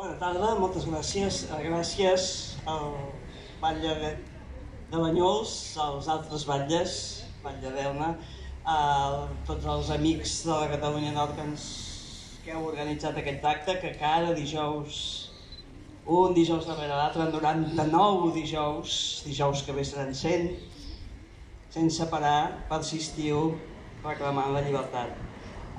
Bona tarda, moltes gràcies. Eh, Gràcies al Batlle de, Banyols, als altres batlles, Batlle d'Elna, a tots els amics de la Catalunya Nord que, ens, que heu organitzat aquest acte, que cada dijous, un dijous darrere l'altre, en 99 dijous, dijous que bé seran 100, sense parar, persistiu reclamant la llibertat.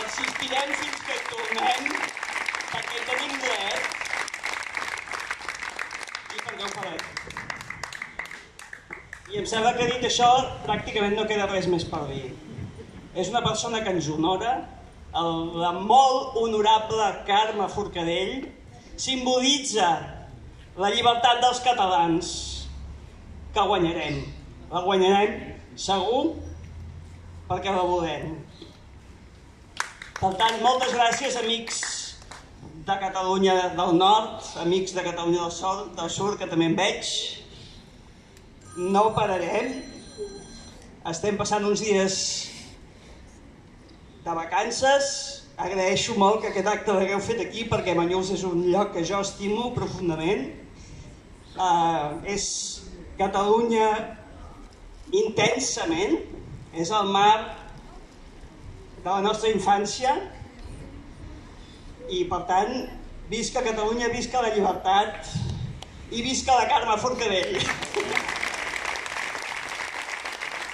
persistirem fins que tornem, perquè tenim dret i perquè ho farem. I em sembla que dit això, pràcticament no queda res més per dir. És una persona que ens honora, el, la molt honorable Carme Forcadell, simbolitza la llibertat dels catalans, que guanyarem. La guanyarem segur perquè la volem. Per tant, moltes gràcies, amics de Catalunya del Nord, amics de Catalunya del Sud, del Sud, que també en veig. No pararem. Estem passant uns dies de vacances. Agraeixo molt que aquest acte l'hagueu fet aquí perquè Manyuls és un lloc que jo estimo profundament. Uh, és Catalunya intensament, és el mar de la nostra infància i per tant visca Catalunya, visca la llibertat i visca la Carme Forcadell.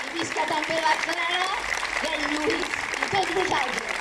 I visca també la Clara i el Lluís i tots vosaltres.